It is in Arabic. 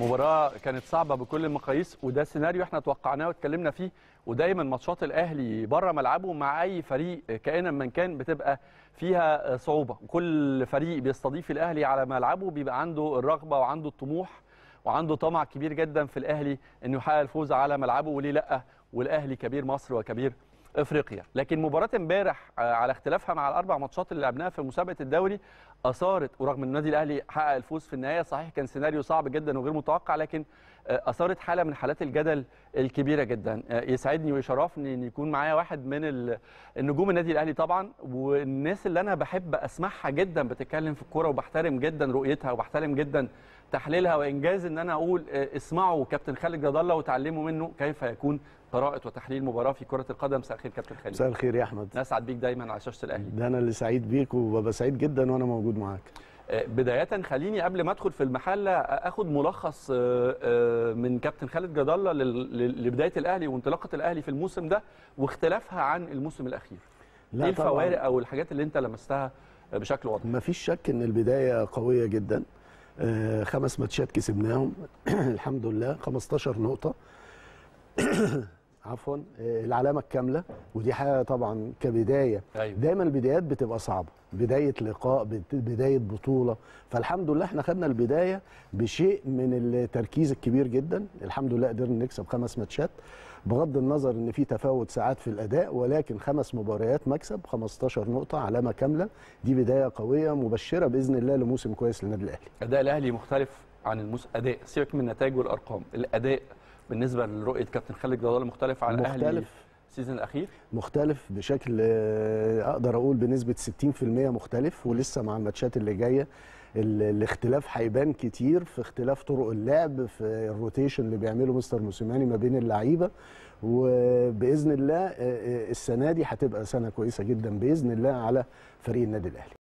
مباراة كانت صعبة بكل المقاييس وده سيناريو إحنا توقعناه واتكلمنا فيه. ودايما ماتشات الأهلي بره ملعبه مع أي فريق كائنا من كان بتبقى فيها صعوبة. وكل فريق بيستضيف الأهلي على ملعبه بيبقى عنده الرغبة وعنده الطموح وعنده طمع كبير جدا في الأهلي إنه يحقق الفوز على ملعبه وليه لأ؟ والأهلي كبير مصر وكبير افريقيا. لكن مباراة امبارح على اختلافها مع الأربع ماتشات اللي لعبناها في مسابقة الدوري أثارت ورغم إن النادي الأهلي حقق الفوز في النهاية صحيح كان سيناريو صعب جدا وغير متوقع لكن أثارت حالة من حالات الجدل الكبيرة جدا. يسعدني ويشرفني إن يكون معايا واحد من النجوم النادي الأهلي طبعا والناس اللي أنا بحب أسمعها جدا بتتكلم في الكورة وبحترم جدا رؤيتها وبحترم جدا تحليلها وإنجاز إن أنا أقول اسمعوا كابتن خالد جد الله وتعلموا منه كيف يكون قراءة وتحليل مباراة في كرة القدم. مساء الخير كابتن خالد. مساء الخير يا أحمد. نسعد بيك دايما على شاشة الأهلي. ده أنا اللي سعيد بيك وببقى سعيد جدا وأنا موجود معاك. بداية خليني قبل ما أدخل في المحلة أخد ملخص من كابتن خالد جد الله لبداية الأهلي وانطلاقة الأهلي في الموسم ده واختلافها عن الموسم الأخير. لا إيه الفوارق أو الحاجات اللي أنت لمستها بشكل واضح؟ مفيش شك إن البداية قوية جدا. خمس ماتشات كسبناهم. الحمد لله. 15 نقطة. عفوا العلامة الكاملة ودي حاجة طبعا كبداية. أيوة. دايما البدايات بتبقى صعبة. بداية لقاء بداية بطولة. فالحمد لله إحنا خدنا البداية بشيء من التركيز الكبير جدا. الحمد لله قدرنا نكسب خمس ماتشات. بغض النظر إن في تفاوت ساعات في الأداء ولكن خمس مباريات مكسب 15 نقطة علامة كاملة. دي بداية قوية مبشرة بإذن الله لموسم كويس للنادي الأهلي. أداء الأهلي مختلف عن الموسم أداء سيبك من النتائج والأرقام. الأداء بالنسبة لرؤية كابتن خالد جد الله مختلف عن مختلف. الاهلي ال season الأخير؟ مختلف بشكل أقدر أقول بنسبة 60% مختلف ولسه مع ال matches اللي جاية الاختلاف هيبان كتير في اختلاف طرق اللعب في ال rotation اللي بيعمله مستر موسيماني ما بين اللعيبة. وبإذن الله السنة دي هتبقى سنة كويسة جدا بإذن الله على فريق النادي الأهلي.